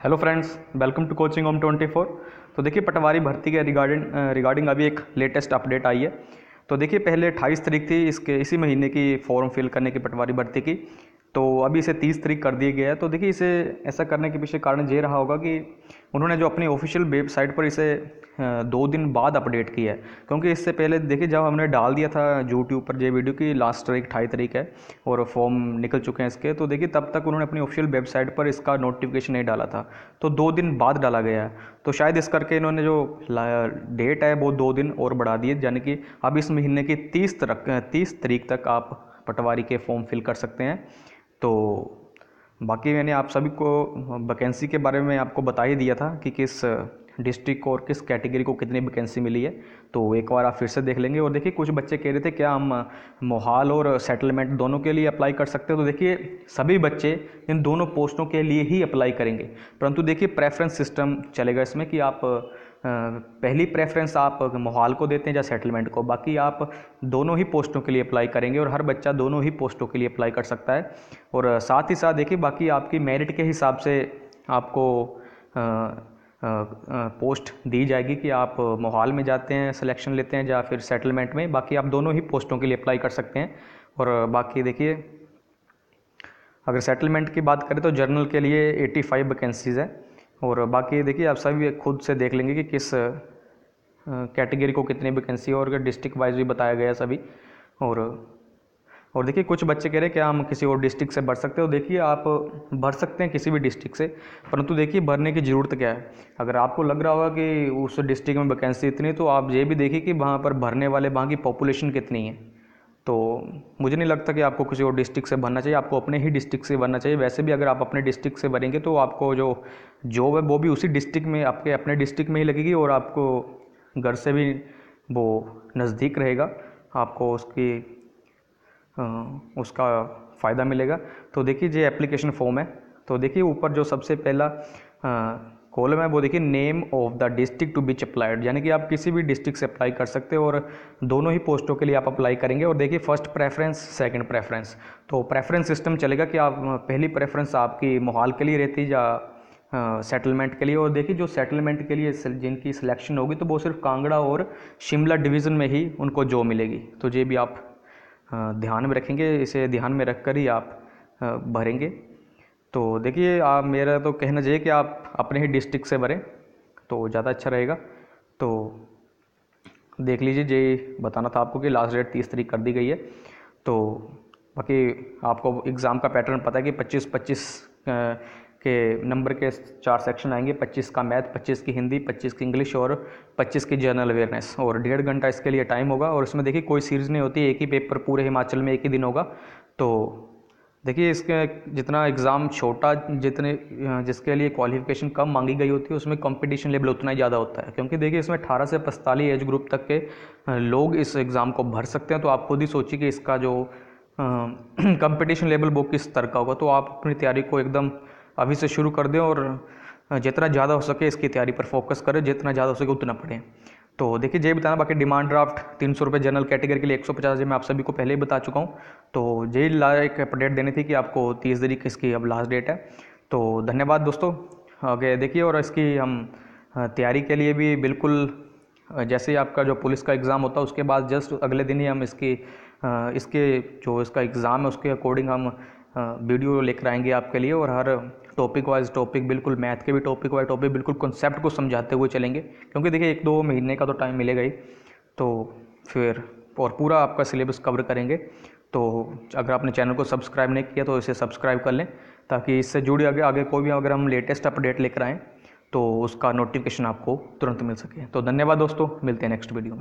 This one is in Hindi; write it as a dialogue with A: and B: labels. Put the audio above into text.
A: Hello friends welcome to coaching home 24 तो देखिए, पटवारी भर्ती के रिगार्डिंग रिगार्डिंग अभी एक लेटेस्ट अपडेट आई है। तो देखिए, पहले 28 तारीख थी इसके, इसी महीने की फॉर्म फिल करने की, पटवारी भर्ती की। तो अभी इसे तीस तारीख कर दिया गया है। तो देखिए, इसे ऐसा करने के पीछे कारण ये रहा होगा कि उन्होंने जो अपनी ऑफिशियल वेबसाइट पर इसे दो दिन बाद अपडेट किया है। क्योंकि इससे पहले देखिए, जब हमने डाल दिया था यूट्यूब पर ये वीडियो की लास्ट तारीख अठाई तारीख है और फॉर्म निकल चुके हैं इसके तो देखिए, तब तक उन्होंने अपनी ऑफिशियल वेबसाइट पर इसका नोटिफिकेशन नहीं डाला था। तो दो दिन बाद डाला गया है। तो शायद इस करके इन्होंने जो डेट है वो दो दिन और बढ़ा दिए, यानी कि अब इस महीने की तीस तक तीस तारीख तक आप पटवारी के फॉर्म फिल कर सकते हैं। तो बाकी मैंने आप सभी को वैकेंसी के बारे में आपको बता ही दिया था कि किस डिस्ट्रिक्ट को और किस कैटेगरी को कितनी वैकेंसी मिली है। तो एक बार आप फिर से देख लेंगे। और देखिए, कुछ बच्चे कह रहे थे, क्या हम मोहाल और सेटलमेंट दोनों के लिए अप्लाई कर सकते हैं? तो देखिए, सभी बच्चे इन दोनों पोस्टों के लिए ही अप्लाई करेंगे। परंतु देखिए, प्रेफरेंस सिस्टम चलेगा इसमें कि आप पहली प्रेफरेंस आप मोहाल को देते हैं या सेटलमेंट को। बाकी आप दोनों ही पोस्टों के लिए अप्लाई करेंगे और हर बच्चा दोनों ही पोस्टों के लिए अप्लाई कर सकता है। और साथ ही साथ देखिए, बाकी आपकी मेरिट के हिसाब से आपको पोस्ट दी जाएगी कि आप मोहाल में जाते हैं सिलेक्शन लेते हैं या फिर सेटलमेंट में। बाकी आप दोनों ही पोस्टों के लिए अप्लाई कर सकते हैं। और बाकी देखिए, अगर सेटलमेंट की बात करें तो जर्नल के लिए 85 वैकेंसीज़ है। और बाकी देखिए, आप सभी खुद से देख लेंगे कि किस कैटेगरी को कितनी वैकेंसी और डिस्ट्रिक्ट वाइज भी बताया गया सभी। और और देखिए, कुछ बच्चे कह रहे हैं कि हम किसी और डिस्ट्रिक्ट से भर सकते हो। देखिए, आप भर सकते हैं किसी भी डिस्ट्रिक्ट से, परंतु देखिए, भरने की ज़रूरत क्या है? अगर आपको लग रहा होगा कि उस डिस्ट्रिक्ट में वैकेंसी इतनी तो आप ये भी देखिए कि वहाँ पर भरने वाले, वहाँ की पॉपुलेशन कितनी है। तो मुझे नहीं लगता कि आपको किसी और डिस्ट्रिक्ट से भरना चाहिए। आपको अपने ही डिस्ट्रिक्ट से भरना चाहिए। वैसे भी अगर आप अपने डिस्ट्रिक्ट से भरेंगे तो आपको जो जॉब है, वो भी उसी डिस्ट्रिक्ट में, आपके अपने डिस्ट्रिक्ट में ही लगेगी और आपको घर से भी वो नज़दीक रहेगा। आपको उसकी उसका फ़ायदा मिलेगा। तो देखिए, ये एप्लीकेशन फॉर्म है। तो देखिए, ऊपर जो सबसे पहला कॉलम है। वो देखिए name of the district to which applied यानी कि आप किसी भी डिस्ट्रिक्ट से अप्लाई कर सकते हो और दोनों ही पोस्टों के लिए आप अप्लाई करेंगे। और देखिए फ़र्स्ट प्रेफरेंस सेकंड प्रेफरेंस तो प्रेफरेंस सिस्टम चलेगा कि आप, पहली प्रेफरेंस आपकी मोहाल के लिए रहती या सेटलमेंट के लिए। और देखिए, जो सेटलमेंट के लिए जिनकी सिलेक्शन होगी तो वो सिर्फ़ कांगड़ा और शिमला डिवीज़न में ही उनको जो मिलेगी। तो ये भी आप ध्यान में रखेंगे। इसे ध्यान में रख कर ही आप भरेंगे। तो देखिए आप मेरा तो कहना चाहिए कि आप अपने ही डिस्ट्रिक्ट से भरें तो ज़्यादा अच्छा रहेगा। तो देख लीजिए ये बताना था आपको कि लास्ट डेट तीस तारीख कर दी गई है। तो बाकी आपको एग्ज़ाम का पैटर्न पता है कि 25 25 के नंबर के चार सेक्शन आएँगे। 25 का मैथ 25 की हिंदी 25 की इंग्लिश और 25 की जनरल अवेयरनेस और डेढ़ घंटा इसके लिए टाइम होगा। और इसमें देखिए, कोई सीरीज़ नहीं होती, एक ही पेपर पूरे हिमाचल में एक ही दिन होगा। तो देखिए, इसके जितना एग्ज़ाम छोटा, जितने जिसके लिए क्वालिफिकेशन कम मांगी गई होती है, उसमें कंपटीशन लेवल उतना ही ज़्यादा होता है। क्योंकि देखिए, इसमें अठारह से पैंतालीस एज ग्रुप तक के लोग इस एग्ज़ाम को भर सकते हैं। तो आप खुद ही सोचिए कि इसका जो कंपटीशन लेवल वो किस स्तर का होगा। तो आप अपनी तैयारी को एकदम अभी से शुरू कर दें और जितना ज़्यादा हो सके इसकी तैयारी पर फोकस करें, जितना ज़्यादा हो सके उतना पढ़ें। तो देखिए ये बताना, बाकी डिमांड ड्राफ्ट तीन सौ रुपये जनरल कैटेगरी के लिए एक सौ पचास मैं आप सभी को पहले ही बता चुका हूँ। तो ये ला एक अपडेट देनी थी कि आपको तीस तरीक इसकी अब लास्ट डेट है। तो धन्यवाद दोस्तों। आगे देखिए, और इसकी हम तैयारी के लिए भी बिल्कुल जैसे ही आपका जो पुलिस का एग्ज़ाम होता है, उसके बाद जस्ट अगले दिन ही हम इसकी इसके जो इसका एग्ज़ाम है, उसके अकॉर्डिंग हम वीडियो लेकर आएँगे आपके लिए। और हर टॉपिक वाइज टॉपिक बिल्कुल मैथ के भी टॉपिक वाइज टॉपिक बिल्कुल कॉन्सेप्ट को समझाते हुए चलेंगे। क्योंकि देखिए, एक दो महीने का तो टाइम मिलेगा ही। तो फिर, और पूरा आपका सिलेबस कवर करेंगे। तो अगर आपने चैनल को सब्सक्राइब नहीं किया तो इसे सब्सक्राइब कर लें, ताकि इससे जुड़ी आगे आगे कोई भी अगर हम लेटेस्ट अपडेट लेकर आएँ तो उसका नोटिफिकेशन आपको तुरंत मिल सके। तो धन्यवाद दोस्तों, मिलते हैं नेक्स्ट वीडियो में।